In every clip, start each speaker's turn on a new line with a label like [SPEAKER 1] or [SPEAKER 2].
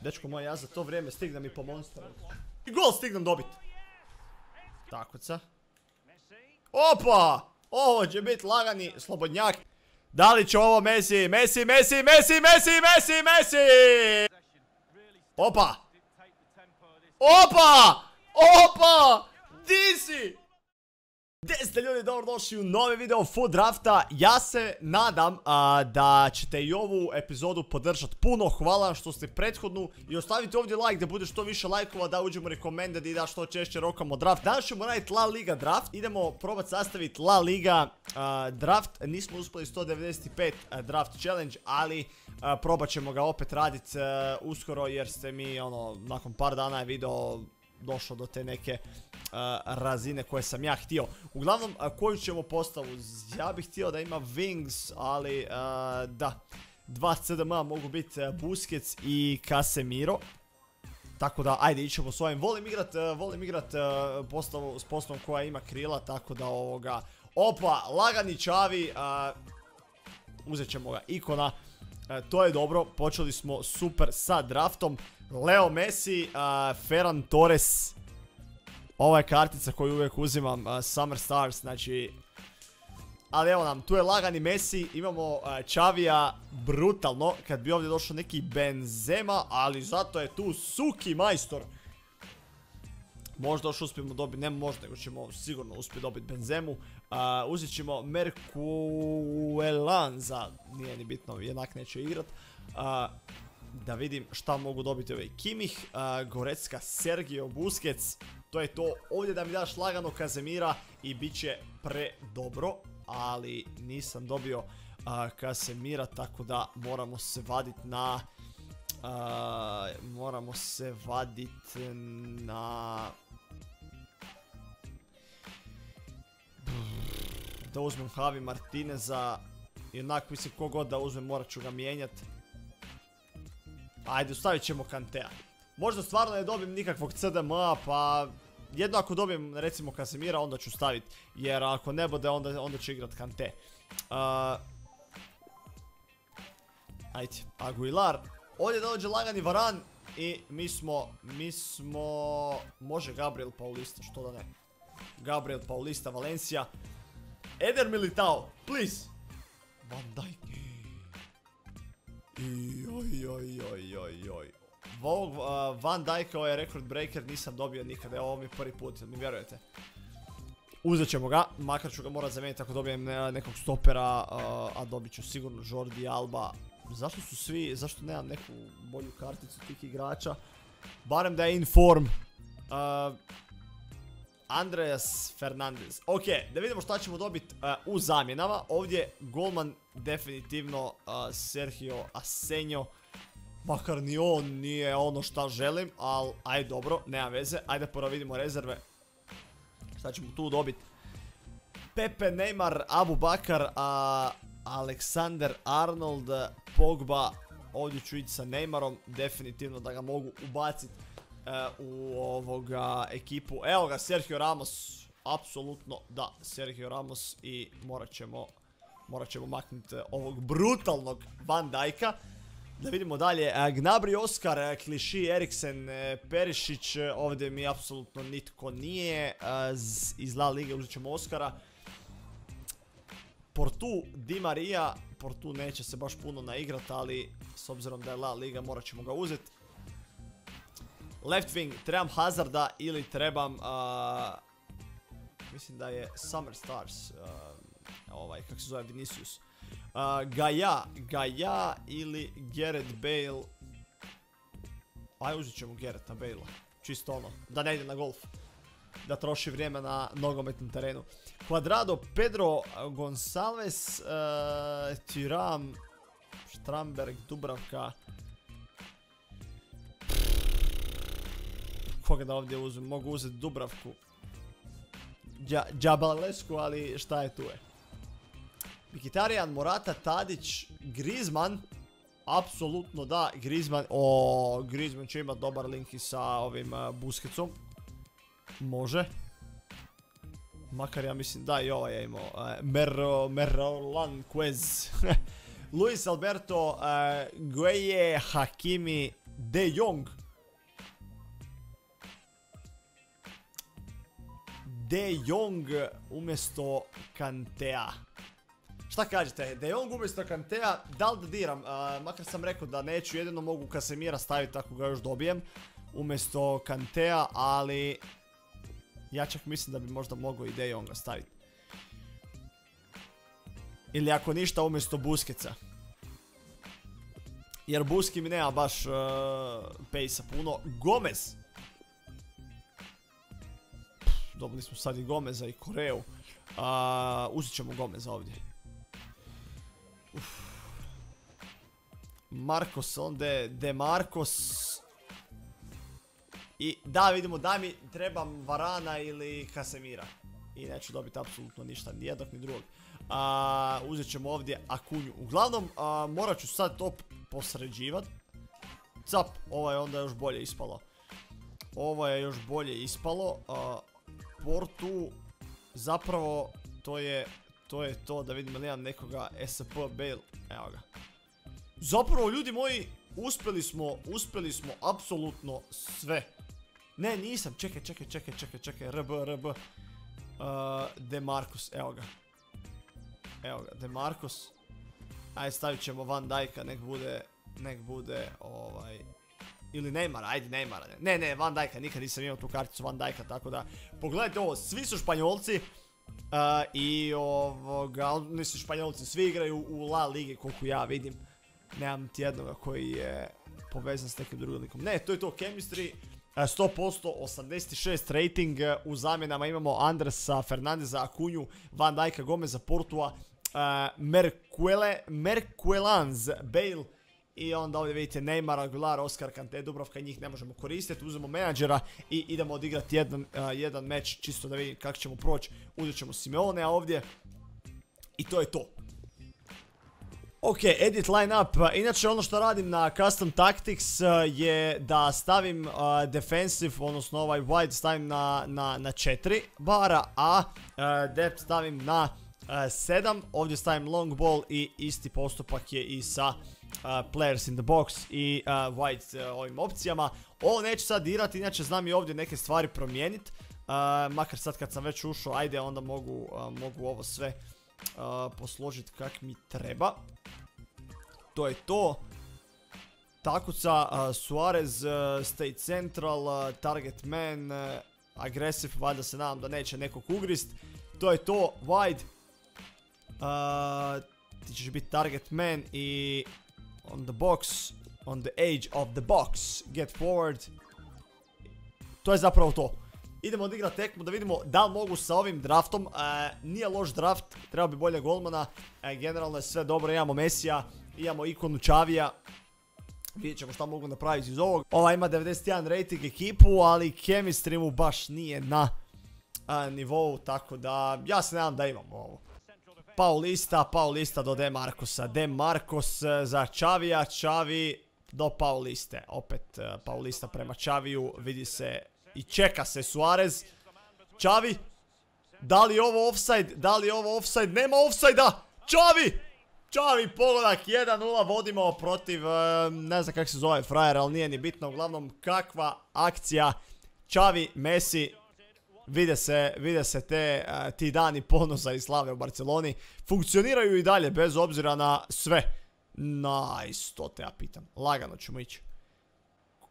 [SPEAKER 1] Dečko moj, ja za to vrijeme stignem i po monsteru. I gol stignem dobit. Tako ca. Opa! Ovo će biti lagani slobodnjak. Da li će ovo Messi? Messi, Messi, Messi, Messi, Messi, Messi! Opa! Opa! Opa! Di si? Gdje ljudi, dobrodošli u novi video Food Drafta. Ja se nadam da ćete i ovu epizodu podržati puno. Hvala što ste prethodnu i ostavite ovdje like da bude što više lajkova, da uđemo recommended i da što češće rokamo draft. Danas ćemo raditi La Liga draft. Idemo probati sastaviti La Liga draft. Nismo uspjeli 195 draft challenge, ali probat ćemo ga opet raditi uskoro jer ste mi ono, nakon par dana video došao do te neke razine koje sam ja htio. Uglavnom, koju ćemo postavu? Ja bih htio da ima Wings, ali da. Dva CDM mogu biti Busquets i Casemiro. Tako da, ajde, ićemo s ovim. Volim igrat, volim igrat postavu s postavom koja ima krila, tako da ovoga... Opa, lagani čavi. Uzet ćemo ga ikona. To je dobro, počeli smo super sa draftom. Leo Messi, Ferran Torres. Ova je kartica koju uvijek uzimam, Summer Stars, znači... Ali evo nam, tu je lagani Messi, imamo Čavija, brutalno, kad bi ovdje došao neki Benzema, ali zato je tu Suki majstor. Možda još uspijemo dobiti, ne možda, nego ćemo sigurno uspjeti dobiti Benzemu. uzet ćemo Merkuelanza, nije ni bitno, jednak neće igrat. Da vidim šta mogu dobiti ovaj Kimih, Gorecka, Sergio Busquets, to je to. Ovdje da mi daš lagano Kazemira i bit će pre dobro, ali nisam dobio Kazemira, tako da moramo se vaditi na... moramo se vaditi na... Da uzmem Javi Martineza, jednak mislim kogod da uzmem morat ću ga mijenjati. Ajde, ostavit ćemo Kantea. Možda stvarno ne dobijem nikakvog CDM-a, pa... Jedno ako dobijem, recimo, Kasemira, onda ću staviti. Jer ako ne bude, onda, ću igrat Kante. ajde, Aguilar. Ovdje dođe lagani Varan. I mi smo, mi smo... Može Gabriel Paulista, što da ne. Gabriel Paulista, Valencia. Eder Militao, please. Van Dijk. Oj, oj, oj, oj, oj. Van Dijk je record breaker nisam dobio nikada, ovo mi je prvi put, mi vjerujete. Uzet ćemo ga, makar ću ga morat zamijeniti ako dobijem nekog stopera, a dobit ću sigurno Jordi Alba. Zašto su svi, zašto nemam neku bolju karticu tih igrača? Barem da je in form. Andreas Fernandez. Ok, da vidimo šta ćemo dobiti u zamjenama. Ovdje golman definitivno Sergio Asenjo. Makar ni on nije ono šta želim, ali aj dobro, nema veze. Ajde prvo vidimo rezerve. Šta ćemo tu dobiti? Pepe, Neymar, Abu Bakar, a Alexander Arnold, Pogba. Ovdje ću ići sa Neymarom, definitivno da ga mogu ubaciti e, u ovoga ekipu. Evo ga, Sergio Ramos, apsolutno da, Sergio Ramos i morat ćemo, morat ćemo maknuti ovog brutalnog Van Dijka. Da vidimo dalje, Gnabry, Oskar, Kliši, Eriksen, e, Perišić, e, ovdje mi apsolutno nitko nije, iz La Lige uzet ćemo Oskara. Portu, Di Maria, Portu neće se baš puno naigrat, ali s obzirom da je La Liga morat ćemo ga uzeti. Left wing, trebam Hazarda ili trebam, mislim da je Summer Stars, ovaj, kako se zove, Vinicius. Gaja, Gaja ili Gareth Bale. Aj uzet ćemo Gareta Bale-a. Čisto ono, da ne ide na golf. Da troši vrijeme na nogometnom terenu. Quadrado, Pedro Gonzalez, uh, Thuram, Stramberg, Dubravka. Koga da ovdje uzmem? Mogu uzeti Dubravku. Džabalesku, ali šta je tu je? Mikitarijan, Morata, Tadić, Griezmann. Apsolutno da, Griezmann. O, Griezmann će imati dobar link i sa ovim uh, Može. Makar ja mislim da i ovaj je imao. Uh, Merro, Merrolan Quez. Luis Alberto, Gueye, Hakimi, De Jong. De Jong umjesto Kantea. Šta kažete, De Jong umjesto Kantea, da li da diram? makar sam rekao da neću, jedino mogu Kasemira staviti ako ga još dobijem. Umjesto Kantea, ali... Ja čak mislim da bi možda mogao i De Jonga staviti. Ili ako ništa umjesto Buskeca. Jer Buski mi nema baš uh, pejsa puno. Gomez! Dobili smo sad i Gomeza i Koreu. Uh, uzet ćemo Gomeza ovdje. Marcos, onda De Marcos. I da vidimo da mi trebam Varana ili Kasemira. I neću dobiti apsolutno ništa, ni jednog ni drugog. uzet ćemo ovdje Akunju. Uglavnom, morat ću sad to posređivat. Cap, ovo je onda još bolje ispalo. Ovo je još bolje ispalo. Portu, zapravo, to je to je to da vidimo nemam nekoga SP Bale. Evo ga. Zapravo ljudi moji, uspjeli smo, uspjeli smo apsolutno sve. Ne, nisam, čekaj, čekaj, čekaj, čekaj, čekaj, RB, RB. Uh, Demarcus, evo ga. Evo ga, Demarcus. Ajde, stavit ćemo Van Dijk'a, nek bude, nek bude, ovaj... Ili Neymar, ajde Neymara. Ne, ne, Van Dijk'a, nikad nisam imao tu karticu Van Dijk'a, tako da... Pogledajte ovo, svi su španjolci. I ovoga, mislim Španjolci svi igraju u La Ligi koliko ja vidim. Nemam ti jednoga koji je povezan s nekim drugim likom. Ne, to je to Chemistry. 100%, 86 rating, u zamjenama imamo Andresa, Fernandeza, Akunju, Van Dijk'a, Gomeza, Portua, Merkuele, Merkuelans, Bale, i onda ovdje vidite Neymar, Aguilar, Oscar Kante, Dubrovka, njih ne možemo koristiti. Uzmemo menadžera i idemo odigrati jedan, jedan meč čisto da vidim kako ćemo proći. Uzet ćemo Simeonea ovdje. I to je to. Ok, edit line up. Inače ono što radim na Custom Tactics je da stavim defensive, odnosno ovaj wide stavim na, na, na 4 bara, a depth stavim na 7. Ovdje stavim long ball i isti postupak je i sa players in the box i white ovim opcijama. Ovo neću sad dirati, inače znam i ovdje neke stvari promijeniti. makar sad kad sam već ušao, ajde onda mogu, ovo sve posložiti kak mi treba. To je to. Takuca, Suarez, State Central, Target Man, Aggressive, valjda se nadam da neće nekog ugrist. To je to, Wide. Ti ćeš biti Target Man i on the box, on the edge of the box, get forward. To je zapravo to. Idemo odigrati tekmu da vidimo da li mogu sa ovim draftom. Nije loš draft, treba bi bolje golmana. E, generalno je sve dobro, imamo Mesija, imamo ikonu Čavija. Vidjet ćemo šta mogu napraviti iz ovog. Ova ima 91 rating ekipu, ali chemistry mu baš nije na nivou, tako da ja se nadam da imamo ovo. Paulista, Paulista do Demarcosa, Demarcos e, za Čavija, Čavi do Pauliste. Opet e, Paulista prema Čaviju, vidi se i čeka se Suarez. Čavi, da li ovo offside, da li ovo offside, nema offside-a, Čavi! Čavi pogodak 1-0 vodimo protiv, e, ne znam kako se zove frajer, ali nije ni bitno, uglavnom kakva akcija. Čavi, Messi, Vide se, vide se te, ti dani ponosa i slave u Barceloni. Funkcioniraju i dalje bez obzira na sve. Nice, to te ja pitam. Lagano ćemo ići.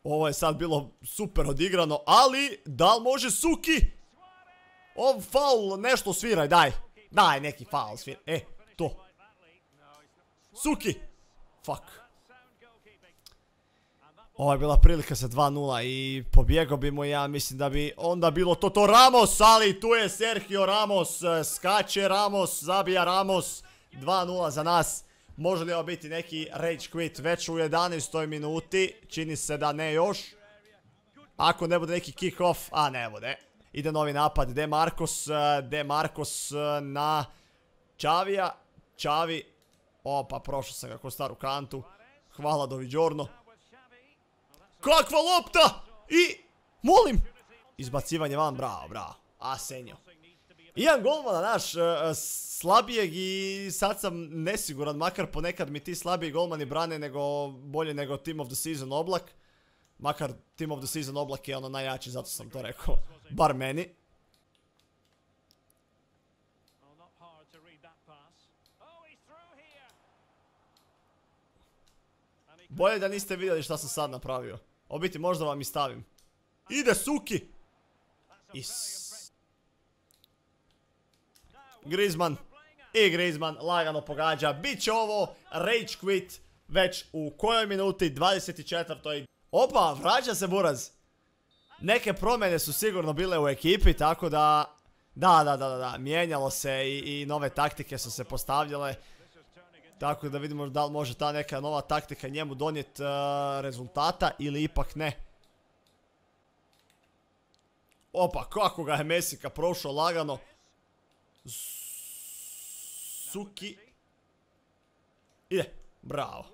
[SPEAKER 1] Ovo je sad bilo super odigrano, ali da li može Suki? Ov faul nešto sviraj, daj. Daj neki faul sviraj. E, to. Suki. Fuck. Ovo je bila prilika sa 2-0 i pobjegao bi mu ja mislim da bi onda bilo to to Ramos, ali tu je Sergio Ramos, skače Ramos, zabija Ramos, 2-0 za nas. Može li ovo biti neki rage quit već u 11. minuti, čini se da ne još. Ako ne bude neki kick off, a ne bude. Ide novi napad, De Marcos, De Marcos na Čavija, Čavi, opa prošao sam ga ko staru kantu, hvala Doviđorno. Kakva lopta! I... Molim! Izbacivanje van, bravo, bravo. Asenjo. Ian golmana naš, e, slabijeg i sad sam nesiguran, makar ponekad mi ti slabiji golmani brane nego bolje nego Team of the Season oblak. Makar Team of the Season oblak je ono najjači, zato sam to rekao. Bar meni. Bolje da niste vidjeli šta sam sad napravio. O biti možda vam i stavim. Ide Suki! Griezmann. I Griezmann lagano pogađa. Biće ovo rage quit već u kojoj minuti? 24. Opa, vraća se Buraz. Neke promjene su sigurno bile u ekipi, tako da... Da, da, da, da, mijenjalo se i nove taktike su se postavljale. Tako da vidimo da li može ta neka nova taktika njemu donijeti rezultata ili ipak ne. Opa, kako ga je Mesika prošao lagano. Suki. Ide, bravo.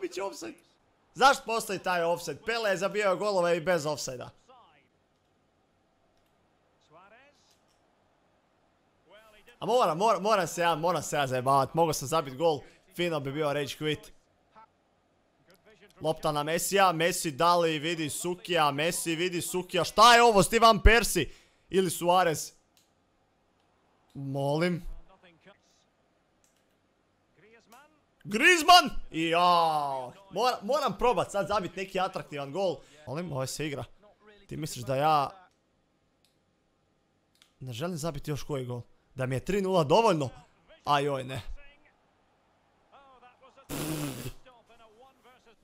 [SPEAKER 1] Bit će offside. Zašto postoji taj offside? Pele je zabijao golove i bez offside-a. A moram, moram, moram se ja, moram se ja zajebavat. Mogao sam zabit gol, fino bi bio rage quit. Lopta na Mesija, Messi dali vidi Sukija, Messi vidi Sukija. Šta je ovo, Stevan Persi? Ili Suarez? Molim.
[SPEAKER 2] Griezmann.
[SPEAKER 1] Griezmann! I ja, moram, moram probat sad zabit neki atraktivan gol. Molim, ovo se igra. Ti misliš da ja... Ne želim zabiti još koji gol? Da mi je 3-0 dovoljno? Ne.
[SPEAKER 2] A one versus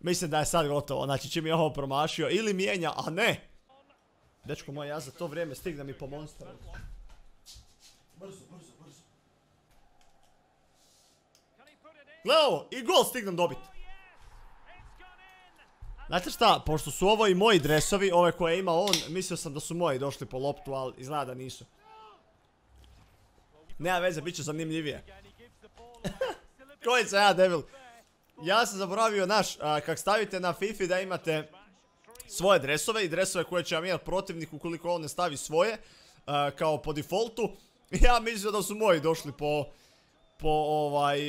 [SPEAKER 1] Mislim da je sad gotovo, znači čim je ovo promašio ili mijenja, a ne! Dečko moj, ja za to vrijeme stignem i po monsteru. Brzo, brzo, brzo.
[SPEAKER 2] Can he put it in?
[SPEAKER 1] Gle ovo, i gol stignem dobit. Znate šta, pošto su ovo i moji dresovi, ove koje ima on, mislio sam da su moji došli po loptu, ali izgleda da nisu. Nema veze, bit će zanimljivije. Koji sam ja debil? Ja sam zaboravio naš, kak stavite na Fifi da imate svoje dresove i dresove koje će vam imati protivnik ukoliko on ne stavi svoje, kao po defaultu. Ja mislio da su moji došli po, po ovaj,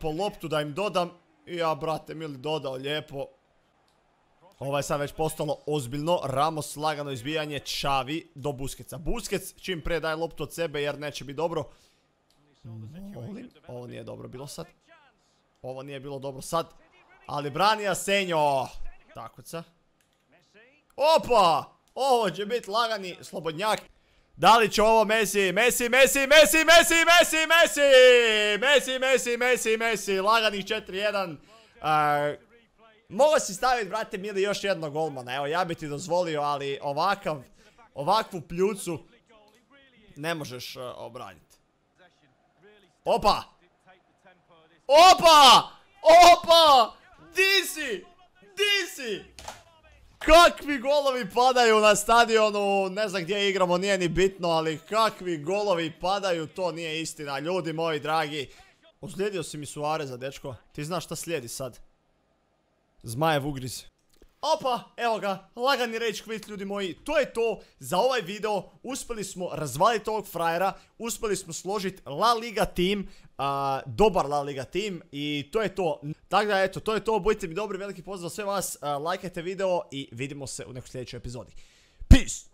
[SPEAKER 1] po loptu da im dodam. Ja, brate, mili dodao lijepo. Ovo je sad već postalo ozbiljno. Ramos lagano izbijanje Čavi do Buskeca. Buskec čim pre daje loptu od sebe jer neće biti dobro. Molim, ovo nije dobro bilo sad. Ovo nije bilo dobro sad. Ali brani Asenjo. Takoca. Opa! Ovo će biti lagani slobodnjak. Da li će ovo Messi? Messi, Messi, Messi, Messi, Messi, Messi! Messi, Messi, Messi, Messi. Laganih 4-1. Uh, Mogu si staviti, brate, mili, još jednog golmana. Evo, ja bi ti dozvolio, ali ovakav, ovakvu pljucu ne možeš uh, obraniti. Opa! Opa! Opa! Di si? Di si? Kakvi golovi padaju na stadionu, ne znam gdje igramo, nije ni bitno, ali kakvi golovi padaju, to nije istina, ljudi moji dragi. Ozlijedio si mi Suareza, dečko, ti znaš šta slijedi sad. Zmajev ugriz. Opa, evo ga, lagani rage quit ljudi moji, to je to za ovaj video, uspjeli smo razvaliti ovog frajera, uspjeli smo složiti La Liga tim, a, dobar La Liga tim i to je to. Tako da eto, to je to, budite mi dobri, veliki pozdrav sve vas, lajkajte video i vidimo se u nekoj sljedećoj epizodi. Peace!